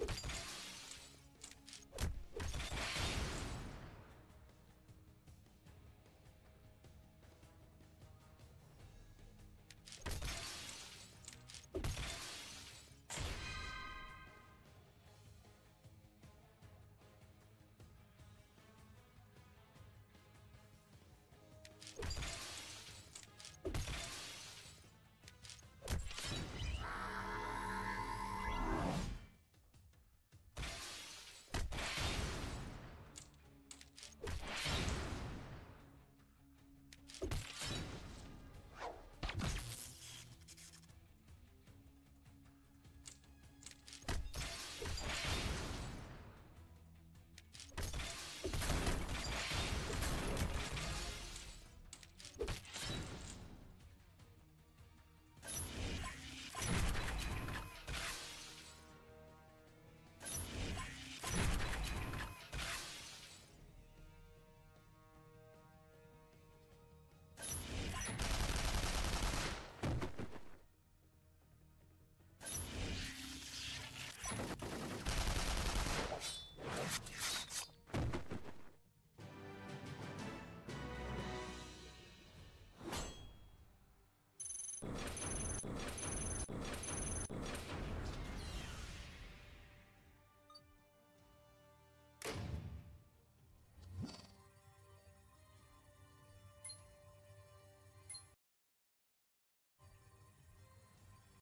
you